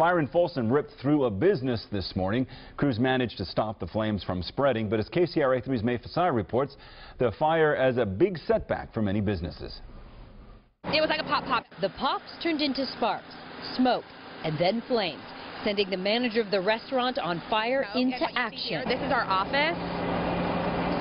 fire in Folsom ripped through a business this morning. Crews managed to stop the flames from spreading, but as KCRA 3's Mae Fesai reports, the fire as a big setback for many businesses. It was like a pop pop. The pops turned into sparks, smoke, and then flames, sending the manager of the restaurant on fire into And what you see action. This is our office.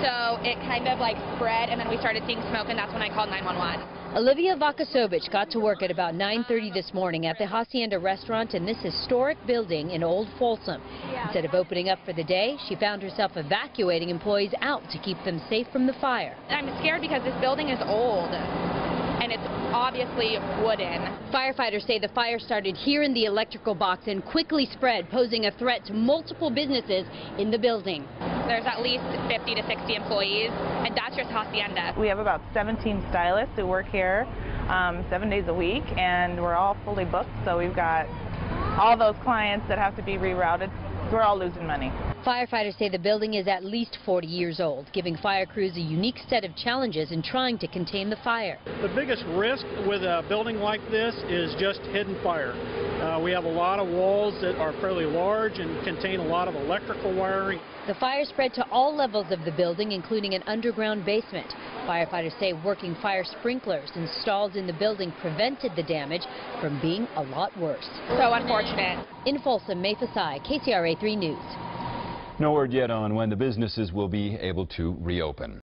So it kind of like spread and then we started seeing smoke and that's when I called 911. Olivia Vakasovich got to work at about 9.30 this morning at the Hacienda restaurant in this historic building in Old Folsom. Instead of opening up for the day, she found herself evacuating employees out to keep them safe from the fire. I'm scared because this building is old and it's obviously wooden. Firefighters say the fire started here in the electrical box and quickly spread, posing a threat to multiple businesses in the building. There's at least 50 to 60 employees and that's just Hacienda. We have about 17 stylists who work here um, seven days a week, and we're all fully booked, so we've got all those clients that have to be rerouted. We're all losing money. Firefighters say the building is at least 40 years old, giving fire crews a unique set of challenges in trying to contain the fire. The biggest risk with a building like this is just hidden fire. Uh, we have a lot of walls that are fairly large and contain a lot of electrical wiring. The fire spread to all levels of the building, including an underground basement. Firefighters say working fire sprinklers installed in the building prevented the damage from being a lot worse. So unfortunate. In Folsom, Mae Fesai, KCRA 3 News. No word yet on when the businesses will be able to reopen.